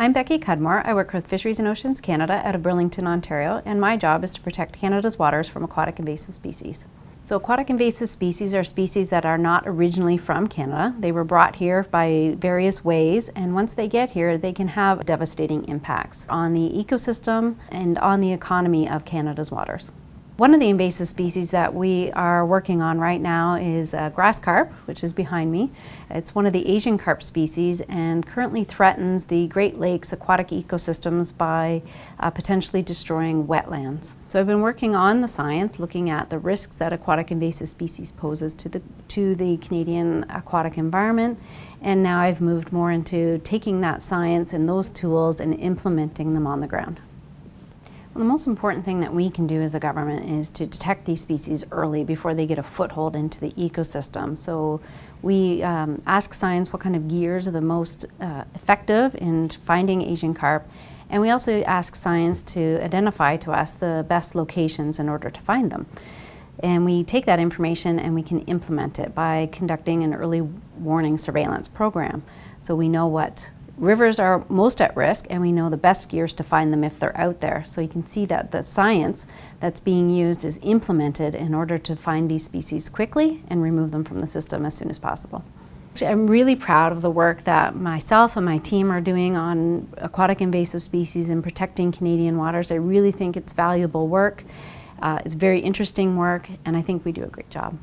I'm Becky Cudmore. I work with Fisheries and Oceans Canada out of Burlington, Ontario, and my job is to protect Canada's waters from aquatic invasive species. So aquatic invasive species are species that are not originally from Canada. They were brought here by various ways, and once they get here, they can have devastating impacts on the ecosystem and on the economy of Canada's waters. One of the invasive species that we are working on right now is uh, grass carp, which is behind me. It's one of the Asian carp species and currently threatens the Great Lakes aquatic ecosystems by uh, potentially destroying wetlands. So I've been working on the science, looking at the risks that aquatic invasive species poses to the, to the Canadian aquatic environment, and now I've moved more into taking that science and those tools and implementing them on the ground. Well, the most important thing that we can do as a government is to detect these species early before they get a foothold into the ecosystem. So we um, ask science what kind of gears are the most uh, effective in finding Asian carp. And we also ask science to identify to us the best locations in order to find them. And we take that information and we can implement it by conducting an early warning surveillance program. So we know what Rivers are most at risk and we know the best gears to find them if they're out there. So you can see that the science that's being used is implemented in order to find these species quickly and remove them from the system as soon as possible. I'm really proud of the work that myself and my team are doing on aquatic invasive species and protecting Canadian waters. I really think it's valuable work. Uh, it's very interesting work and I think we do a great job.